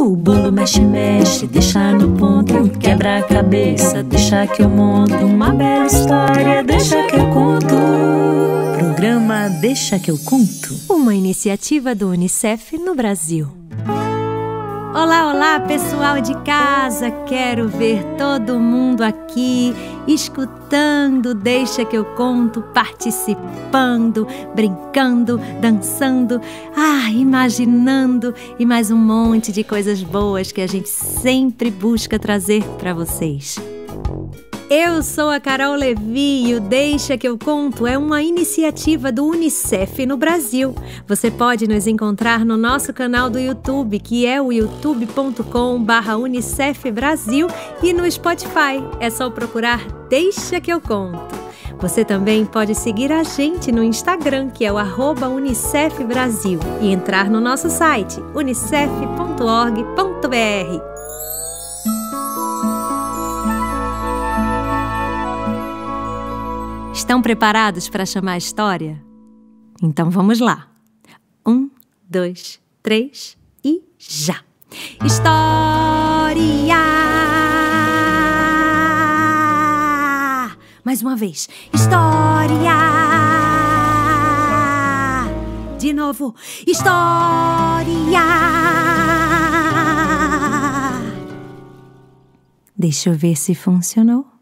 O bolo mexe, mexe, deixa no ponto. Quebra a cabeça, deixa que eu monto. Uma bela história, deixa que eu conto. Programa Deixa que eu conto. Uma iniciativa do Unicef no Brasil. Olá, olá, pessoal de casa! Quero ver todo mundo aqui escutando. Deixa que eu conto, participando, brincando, dançando, ah, imaginando e mais um monte de coisas boas que a gente sempre busca trazer para vocês. Eu sou a Carol Levi e o Deixa que eu conto é uma iniciativa do UNICEF no Brasil. Você pode nos encontrar no nosso canal do YouTube, que é o youtube.com/unicef Brasil e no Spotify. É só procurar Deixa que eu conto. Você também pode seguir a gente no Instagram, que é o arroba Unicef Brasil, e entrar no nosso site unicef.org.br. Estão preparados para chamar a história? Então vamos lá. Um, dois, três e já! História! Mais uma vez. História! De novo. História! Deixa eu ver se funcionou.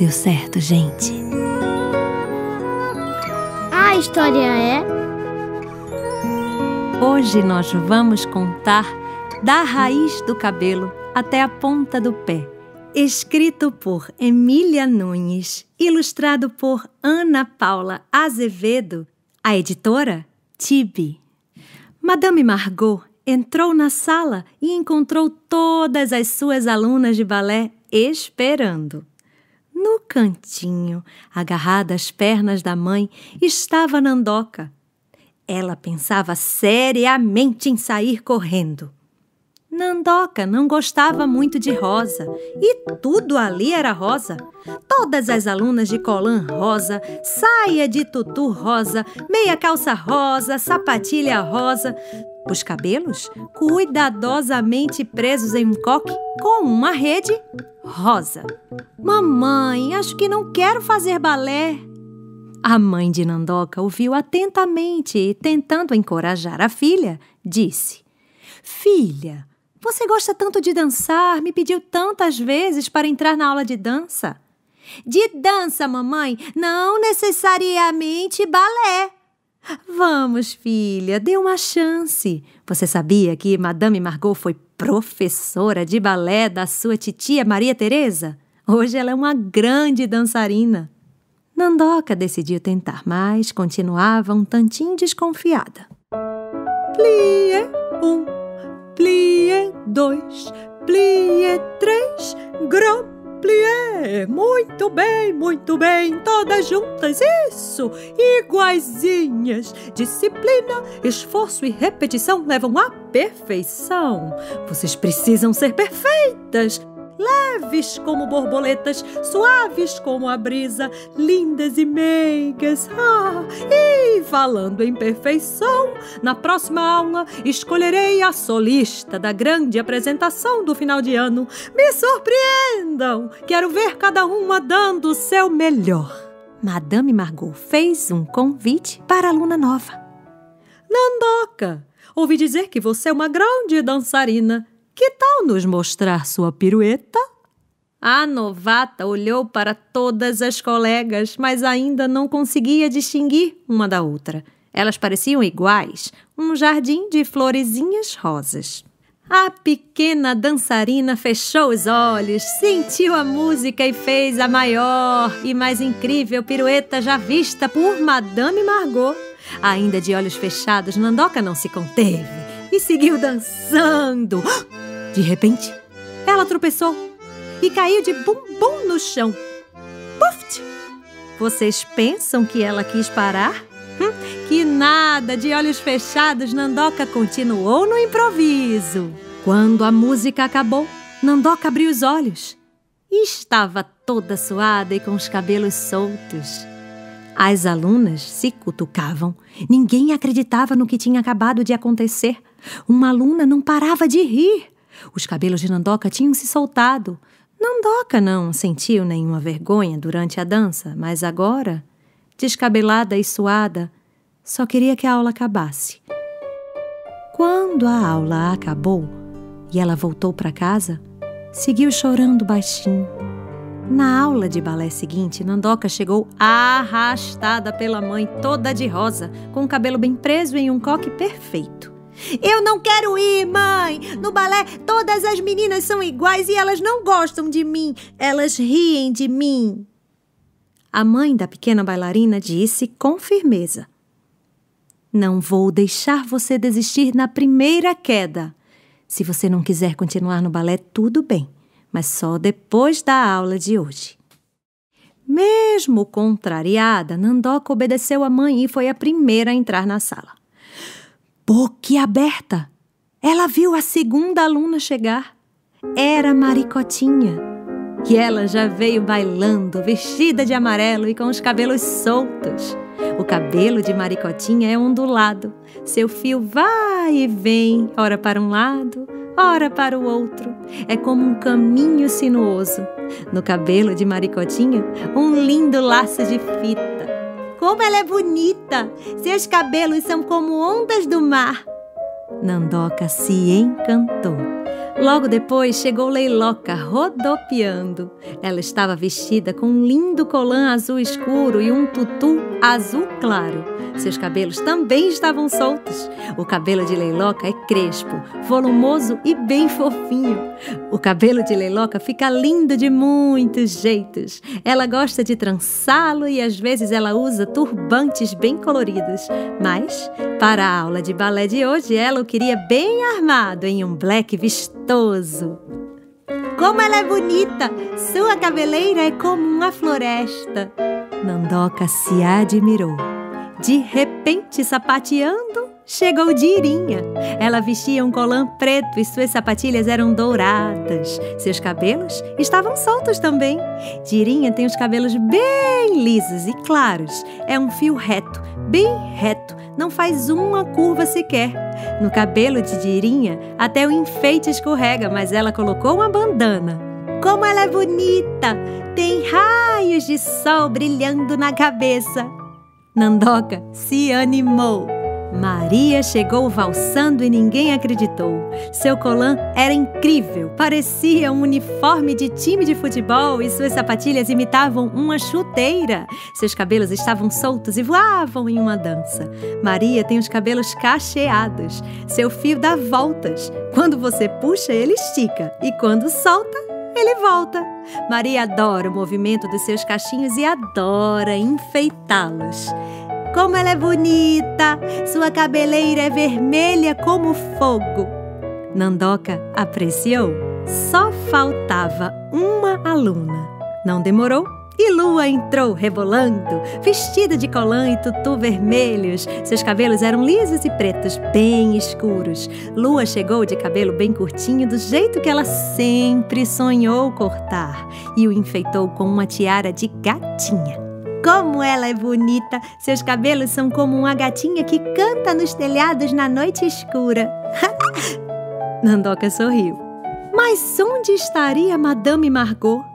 Deu certo, gente. A história é. Hoje nós vamos contar da raiz do cabelo até a ponta do pé. Escrito por Emília Nunes, ilustrado por Ana Paula Azevedo, a editora Tibi. Madame Margot entrou na sala e encontrou todas as suas alunas de balé esperando. No cantinho, agarrada às pernas da mãe, estava Nandoca. Ela pensava seriamente em sair correndo. Nandoca não gostava muito de rosa e tudo ali era rosa. Todas as alunas de colã rosa, saia de tutu rosa, meia calça rosa, sapatilha rosa, os cabelos cuidadosamente presos em um coque com uma rede rosa. Mamãe, acho que não quero fazer balé. A mãe de Nandoca ouviu atentamente e, tentando encorajar a filha, disse: Filha, você gosta tanto de dançar, me pediu tantas vezes para entrar na aula de dança. De dança, mamãe, não necessariamente balé. Vamos, filha, dê uma chance. Você sabia que Madame Margot foi professora de balé da sua titia Maria Teresa? Hoje ela é uma grande dançarina. Nandoca decidiu tentar, mas continuava um tantinho desconfiada. Plie um, plie dois, plie três, gros plié. Muito bem, muito bem, todas juntas, isso, iguaizinhas. Disciplina, esforço e repetição levam à perfeição. Vocês precisam ser perfeitas leves como borboletas, suaves como a brisa, lindas e meigas. Ah, e falando em perfeição, na próxima aula escolherei a solista da grande apresentação do final de ano. Me surpreendam! Quero ver cada uma dando o seu melhor. Madame Margot fez um convite para a aluna nova. Nandoca, ouvi dizer que você é uma grande dançarina que tal nos mostrar sua pirueta? A novata olhou para todas as colegas, mas ainda não conseguia distinguir uma da outra. Elas pareciam iguais, um jardim de florezinhas rosas. A pequena dançarina fechou os olhos, sentiu a música e fez a maior e mais incrível pirueta já vista por Madame Margot. Ainda de olhos fechados, Nandoca não se conteve e seguiu dançando. De repente, ela tropeçou e caiu de bumbum no chão. Puft! Vocês pensam que ela quis parar? Hum, que nada! De olhos fechados, Nandoca continuou no improviso. Quando a música acabou, Nandoca abriu os olhos e estava toda suada e com os cabelos soltos. As alunas se cutucavam. Ninguém acreditava no que tinha acabado de acontecer. Uma aluna não parava de rir. Os cabelos de Nandoca tinham se soltado. Nandoca não sentiu nenhuma vergonha durante a dança, mas agora, descabelada e suada, só queria que a aula acabasse. Quando a aula acabou e ela voltou para casa, seguiu chorando baixinho. Na aula de balé seguinte, Nandoca chegou arrastada pela mãe, toda de rosa, com o cabelo bem preso em um coque perfeito. Eu não quero ir, mãe! No balé, todas as meninas são iguais e elas não gostam de mim. Elas riem de mim. A mãe da pequena bailarina disse com firmeza: Não vou deixar você desistir na primeira queda. Se você não quiser continuar no balé, tudo bem mas só depois da aula de hoje. Mesmo contrariada, Nandoca obedeceu à mãe e foi a primeira a entrar na sala. Boquiaberta, ela viu a segunda aluna chegar. Era Maricotinha, que ela já veio bailando, vestida de amarelo e com os cabelos soltos. O cabelo de Maricotinha é ondulado. Seu fio vai e vem, ora para um lado, ora para o outro. É como um caminho sinuoso. No cabelo de Maricotinha, um lindo laço de fita. Como ela é bonita! Seus cabelos são como ondas do mar. Nandoca se encantou. Logo depois chegou Leiloca rodopiando. Ela estava vestida com um lindo colã azul escuro e um tutu azul claro. Seus cabelos também estavam soltos. O cabelo de Leiloca é crespo, volumoso e bem fofinho. O cabelo de Leiloca fica lindo de muitos jeitos. Ela gosta de trançá-lo e às vezes ela usa turbantes bem coloridos. Mas, para a aula de balé de hoje, ela o queria bem armado em um black vistoso. Como ela é bonita! Sua cabeleira é como uma floresta. Nandoca se admirou. De repente, sapateando, chegou Dirinha. Ela vestia um colã preto e suas sapatilhas eram douradas. Seus cabelos estavam soltos também. Dirinha tem os cabelos bem lisos e claros. É um fio reto, bem reto, não faz uma curva sequer. No cabelo de Dirinha, até o enfeite escorrega, mas ela colocou uma bandana. Como ela é bonita! Tem raios de sol brilhando na cabeça. Nandoca se animou. Maria chegou valsando e ninguém acreditou. Seu colã era incrível, parecia um uniforme de time de futebol e suas sapatilhas imitavam uma chuteira. Seus cabelos estavam soltos e voavam em uma dança. Maria tem os cabelos cacheados. Seu fio dá voltas. Quando você puxa, ele estica e quando solta, ele volta. Maria adora o movimento dos seus cachinhos e adora enfeitá-los. Como ela é bonita! Sua cabeleira é vermelha como fogo. Nandoca apreciou. Só faltava uma aluna. Não demorou e Lua entrou rebolando, vestida de colã e tutu vermelhos. Seus cabelos eram lisos e pretos, bem escuros. Lua chegou de cabelo bem curtinho, do jeito que ela sempre sonhou cortar, e o enfeitou com uma tiara de gatinha. Como ela é bonita! Seus cabelos são como uma gatinha que canta nos telhados na noite escura. Nandoca sorriu. Mas onde estaria Madame Margot?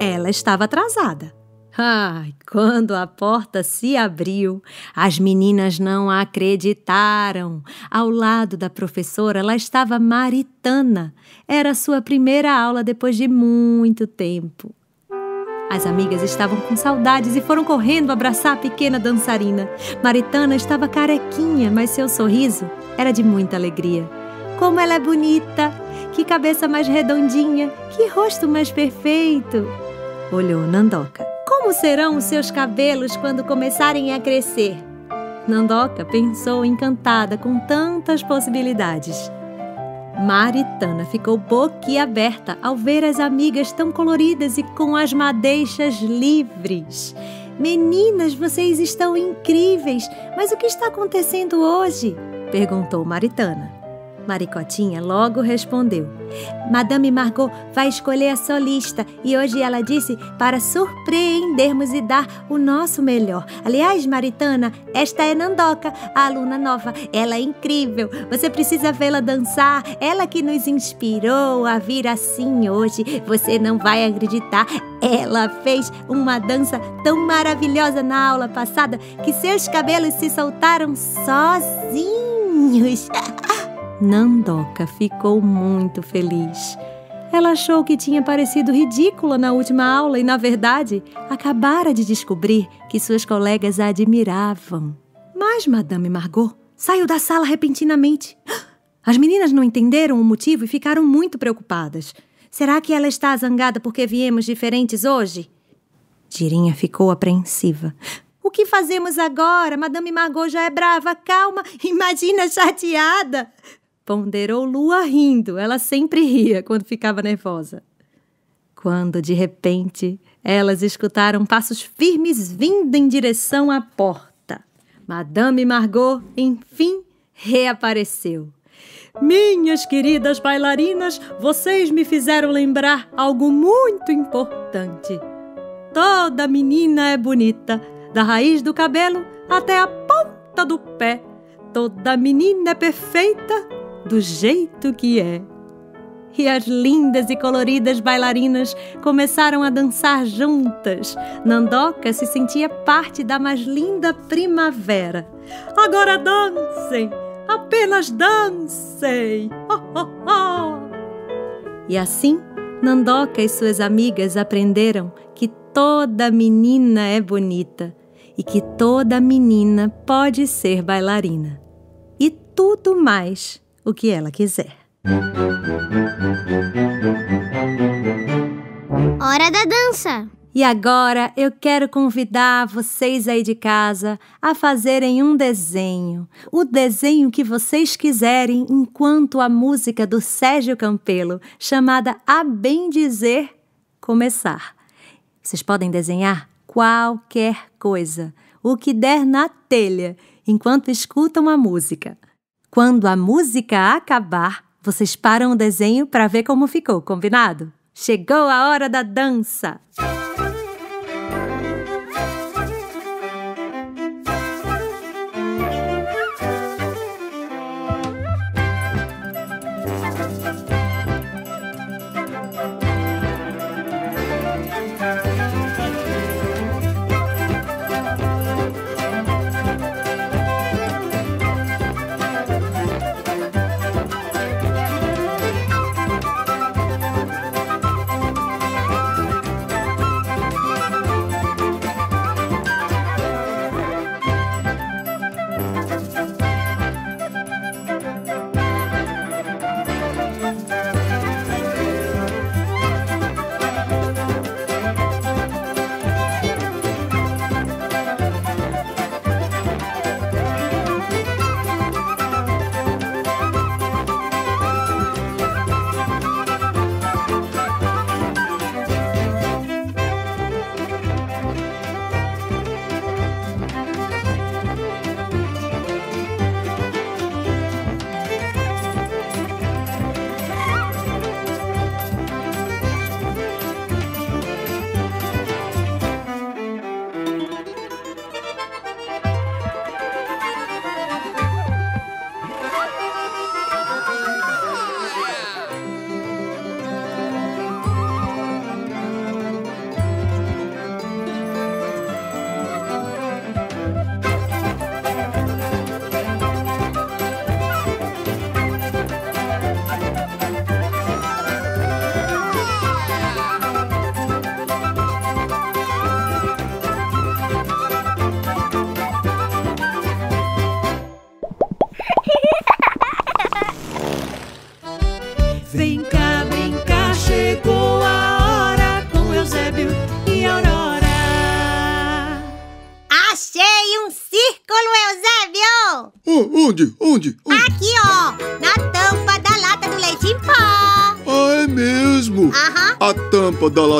Ela estava atrasada. Ai, quando a porta se abriu, as meninas não acreditaram. Ao lado da professora, lá estava Maritana. Era sua primeira aula depois de muito tempo. As amigas estavam com saudades e foram correndo abraçar a pequena dançarina. Maritana estava carequinha, mas seu sorriso era de muita alegria. Como ela é bonita! Que cabeça mais redondinha! Que rosto mais perfeito! Olhou Nandoca. Como serão os seus cabelos quando começarem a crescer? Nandoca pensou encantada com tantas possibilidades. Maritana ficou boquiaberta ao ver as amigas tão coloridas e com as madeixas livres. Meninas, vocês estão incríveis! Mas o que está acontecendo hoje? perguntou Maritana. Maricotinha logo respondeu: Madame Margot vai escolher a solista e hoje ela disse para surpreendermos e dar o nosso melhor. Aliás, Maritana, esta é Nandoca, a aluna nova. Ela é incrível. Você precisa vê-la dançar. Ela que nos inspirou a vir assim hoje. Você não vai acreditar. Ela fez uma dança tão maravilhosa na aula passada que seus cabelos se soltaram sozinhos. Nandoca ficou muito feliz. Ela achou que tinha parecido ridícula na última aula e, na verdade, acabara de descobrir que suas colegas a admiravam. Mas Madame Margot saiu da sala repentinamente. As meninas não entenderam o motivo e ficaram muito preocupadas. Será que ela está zangada porque viemos diferentes hoje? Dirinha ficou apreensiva. O que fazemos agora? Madame Margot já é brava. Calma, imagina chateada. Ponderou Lua rindo. Ela sempre ria quando ficava nervosa. Quando, de repente, elas escutaram passos firmes vindo em direção à porta. Madame Margot, enfim, reapareceu. Minhas queridas bailarinas, vocês me fizeram lembrar algo muito importante. Toda menina é bonita, da raiz do cabelo até a ponta do pé. Toda menina é perfeita do jeito que é. E as lindas e coloridas bailarinas começaram a dançar juntas. Nandoca se sentia parte da mais linda primavera. Agora dancem! Apenas dancem! Oh, oh, oh. E assim, Nandoca e suas amigas aprenderam que toda menina é bonita e que toda menina pode ser bailarina. E tudo mais o que ela quiser. Hora da dança! E agora eu quero convidar vocês aí de casa a fazerem um desenho, o desenho que vocês quiserem, enquanto a música do Sérgio Campelo, chamada A Bem Dizer, começar. Vocês podem desenhar qualquer coisa, o que der na telha, enquanto escutam a música. Quando a música acabar, vocês param o desenho para ver como ficou, combinado? Chegou a hora da dança!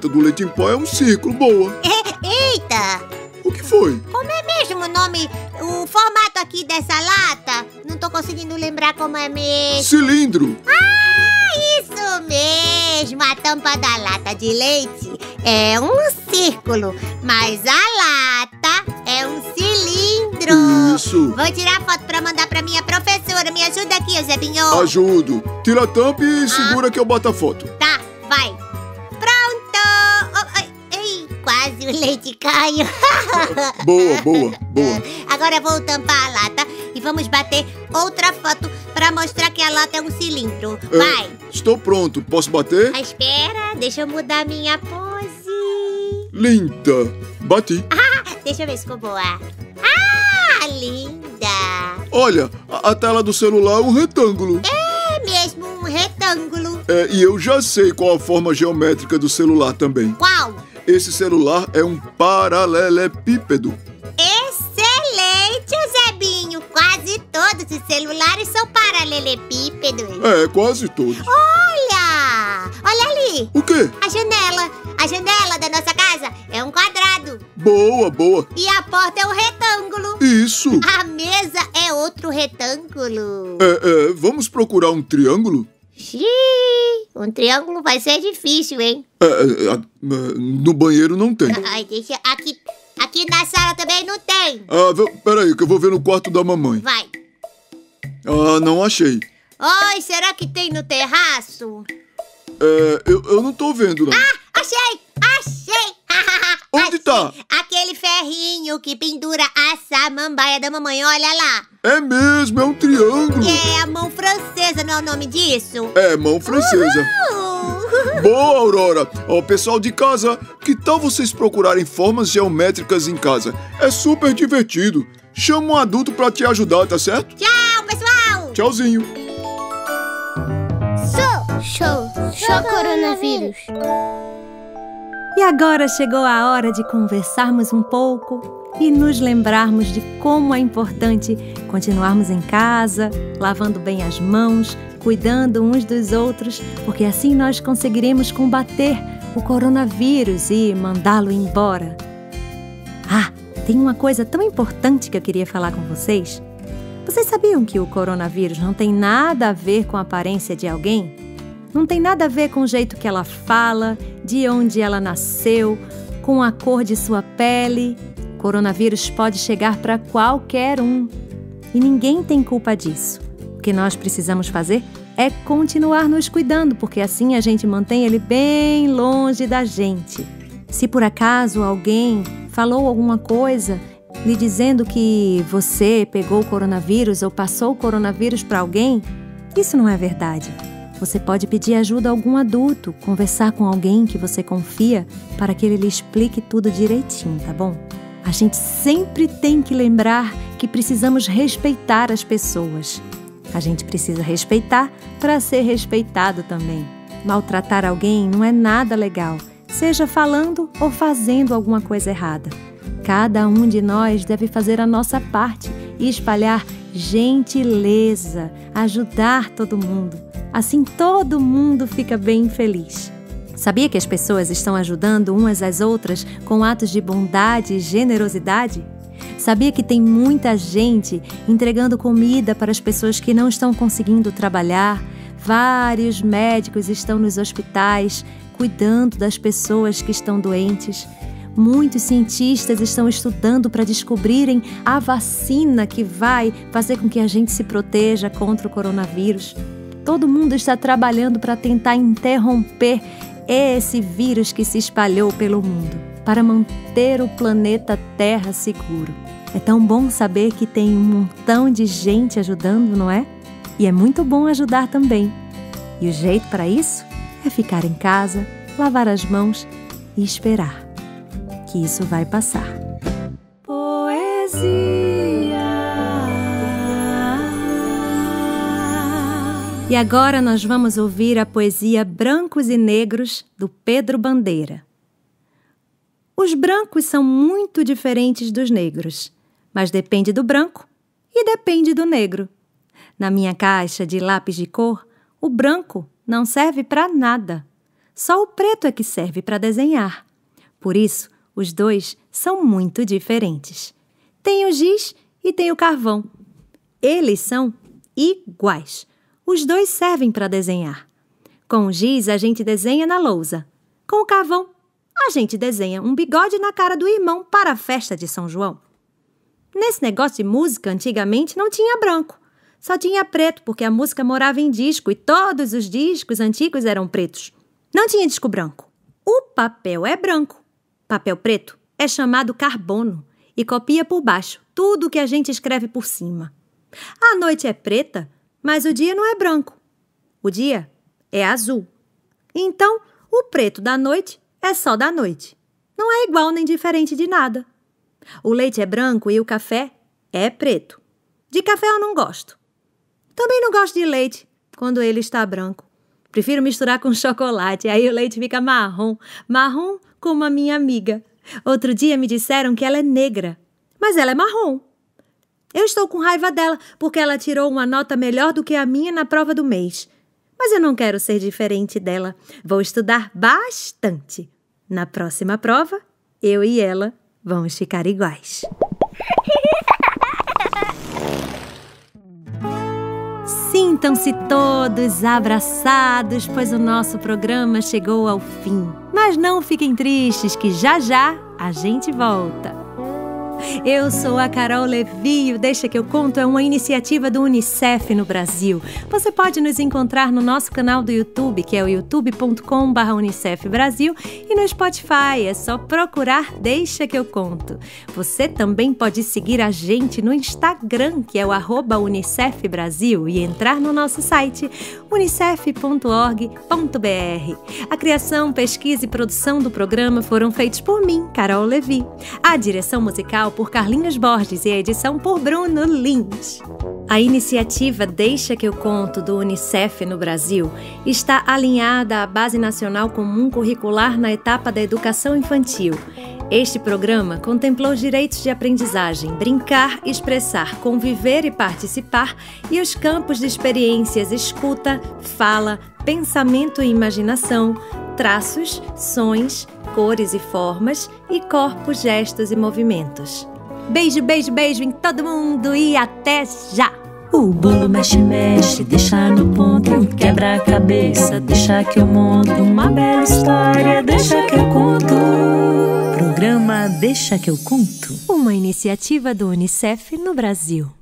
Lata do leite em pó é um círculo, boa. Eita! O que foi? Como é mesmo o nome, o formato aqui dessa lata? Não tô conseguindo lembrar como é mesmo. Cilindro. Isso mesmo, a tampa da lata de leite é um círculo, mas a lata é um cilindro. Isso. Vou tirar foto pra mandar pra minha professora. Me ajuda aqui, Eusebinho. Ajudo. Tira a tampa e segura que eu boto a foto. Tá, leite caiu. Boa, boa, boa. Agora vou tampar a lata e vamos bater outra foto pra mostrar que a lata é um cilindro. É, Vai. Estou pronto. Posso bater? Ah, espera, deixa eu mudar minha pose. Linda. Bati. Deixa eu ver se ficou boa. Ah, linda. Olha, a, a tela do celular é um retângulo. É mesmo um retângulo. É, e eu já sei qual a forma geométrica do celular também. Qual? Esse celular é um paralelepípedo. Excelente, Zebinho. Quase todos os celulares são paralelepípedos. É, quase todos. Olha! Olha ali! O quê? A janela! A janela da nossa casa é um quadrado. Boa, boa. E a porta é um retângulo. Isso. A mesa é outro retângulo. É, é, vamos procurar um triângulo? Xiii, um triângulo vai ser difícil, hein? É, é, é, no banheiro não tem. Ai, deixa. Aqui, aqui na sala também não tem. Ah, ve- peraí, que eu vou ver no quarto da mamãe. Vai. Ah, não achei. Oi, será que tem no terraço? É, eu, eu não tô vendo, não. Achei! Achei! Onde tá? Aquele ferrinho que pendura a samambaia da mamãe, olha lá. É mesmo, é um triângulo. É a mão francesa, não é o nome disso? É, mão francesa. Uh! Boa, Aurora. Ó, pessoal de casa, que tal vocês procurarem formas geométricas em casa? É super divertido. Chama um adulto pra te ajudar, tá certo? Tchau, pessoal! Tchauzinho. Show! Show! Show coronavírus! E agora chegou a hora de conversarmos um pouco e nos lembrarmos de como é importante continuarmos em casa, lavando bem as mãos, cuidando uns dos outros, porque assim nós conseguiremos combater o coronavírus e mandá-lo embora. Ah, tem uma coisa tão importante que eu queria falar com vocês. Vocês sabiam que o coronavírus não tem nada a ver com a aparência de alguém? Não tem nada a ver com o jeito que ela fala, de onde ela nasceu, com a cor de sua pele. Coronavírus pode chegar para qualquer um. E ninguém tem culpa disso. O que nós precisamos fazer é continuar nos cuidando, porque assim a gente mantém ele bem longe da gente. Se por acaso alguém falou alguma coisa lhe dizendo que você pegou o coronavírus ou passou o coronavírus para alguém, isso não é verdade. Você pode pedir ajuda a algum adulto, conversar com alguém que você confia para que ele lhe explique tudo direitinho, tá bom? A gente sempre tem que lembrar que precisamos respeitar as pessoas. A gente precisa respeitar para ser respeitado também. Maltratar alguém não é nada legal, seja falando ou fazendo alguma coisa errada. Cada um de nós deve fazer a nossa parte e espalhar gentileza, ajudar todo mundo. Assim todo mundo fica bem feliz. Sabia que as pessoas estão ajudando umas às outras com atos de bondade e generosidade? Sabia que tem muita gente entregando comida para as pessoas que não estão conseguindo trabalhar? Vários médicos estão nos hospitais cuidando das pessoas que estão doentes. Muitos cientistas estão estudando para descobrirem a vacina que vai fazer com que a gente se proteja contra o coronavírus. Todo mundo está trabalhando para tentar interromper esse vírus que se espalhou pelo mundo, para manter o planeta Terra seguro. É tão bom saber que tem um montão de gente ajudando, não é? E é muito bom ajudar também. E o jeito para isso é ficar em casa, lavar as mãos e esperar que isso vai passar. E agora nós vamos ouvir a poesia Brancos e Negros do Pedro Bandeira. Os brancos são muito diferentes dos negros, mas depende do branco e depende do negro. Na minha caixa de lápis de cor, o branco não serve para nada. Só o preto é que serve para desenhar. Por isso, os dois são muito diferentes. Tem o giz e tem o carvão. Eles são iguais. Os dois servem para desenhar. Com o giz, a gente desenha na lousa. Com o carvão, a gente desenha um bigode na cara do irmão para a festa de São João. Nesse negócio de música, antigamente não tinha branco. Só tinha preto, porque a música morava em disco e todos os discos antigos eram pretos. Não tinha disco branco. O papel é branco. Papel preto é chamado carbono e copia por baixo tudo que a gente escreve por cima. A noite é preta, mas o dia não é branco. O dia é azul. Então, o preto da noite é só da noite. Não é igual nem diferente de nada. O leite é branco e o café é preto. De café eu não gosto. Também não gosto de leite quando ele está branco. Prefiro misturar com chocolate, aí o leite fica marrom, marrom como a minha amiga. Outro dia me disseram que ela é negra, mas ela é marrom. Eu estou com raiva dela porque ela tirou uma nota melhor do que a minha na prova do mês. Mas eu não quero ser diferente dela. Vou estudar bastante. Na próxima prova, eu e ela vamos ficar iguais. Sintam-se todos abraçados, pois o nosso programa chegou ao fim. Mas não fiquem tristes, que já já a gente volta. Eu sou a Carol Levi. O Deixa que eu conto é uma iniciativa do UNICEF no Brasil. Você pode nos encontrar no nosso canal do YouTube, que é o youtube.com/unicef Brasil, e no Spotify. É só procurar Deixa que eu conto. Você também pode seguir a gente no Instagram, que é o arroba Unicef Brasil, e entrar no nosso site unicef.org.br. A criação, pesquisa e produção do programa foram feitos por mim, Carol Levi. A direção musical por Carlinhos Borges e a edição por Bruno Lins. A iniciativa Deixa que eu conto do Unicef no Brasil está alinhada à Base Nacional Comum Curricular na etapa da educação infantil. Este programa contemplou os direitos de aprendizagem, brincar, expressar, conviver e participar e os campos de experiências escuta, fala, pensamento e imaginação, traços, sons, cores e formas e corpos, gestos e movimentos. Beijo, beijo, beijo em todo mundo e até já! O bolo mexe, mexe, deixa no ponto, quebra a cabeça, deixa que eu monto uma bela história, deixa que eu conto. Programa Deixa que eu conto. Uma iniciativa do Unicef no Brasil.